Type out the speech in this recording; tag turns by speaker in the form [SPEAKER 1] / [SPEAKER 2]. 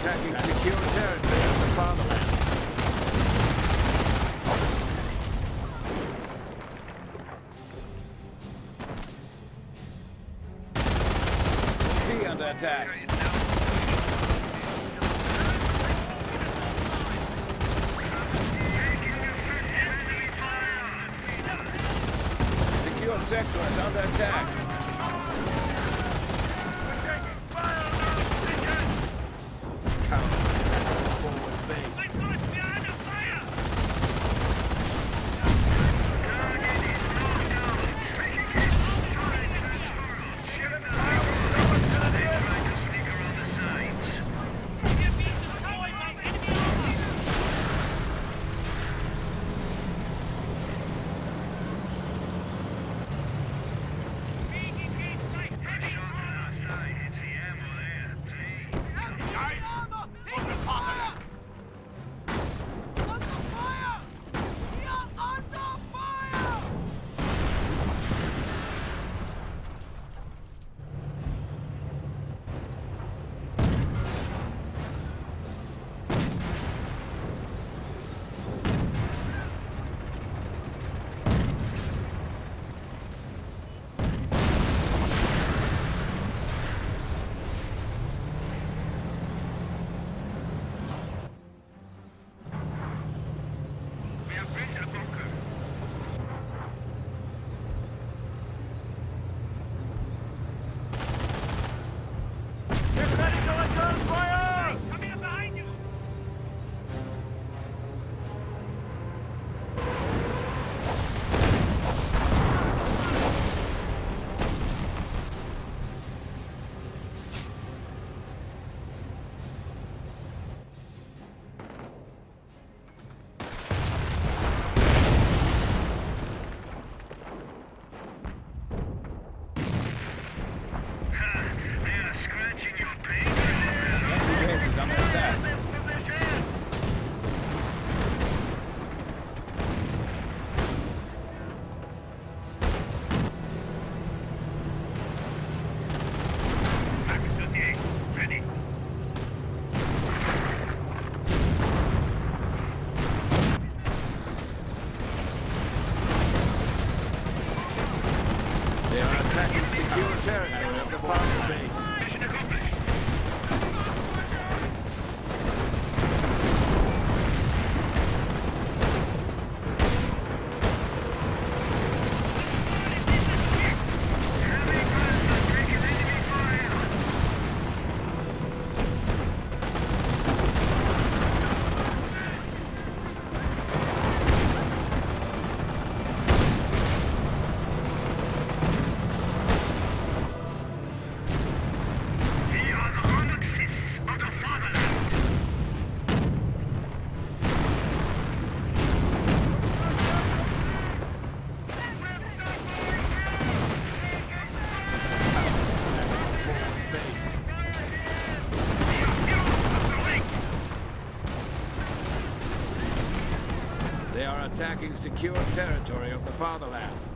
[SPEAKER 1] attacking secure territory of the fatherland. Attack. Secure sector is under attack. Attacking secure territory of the fatherland.